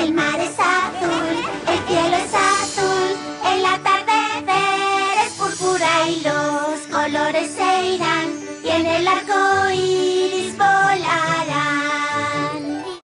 El mar es azul, el cielo es azul, el atardecer es púrpura y los colores se irán.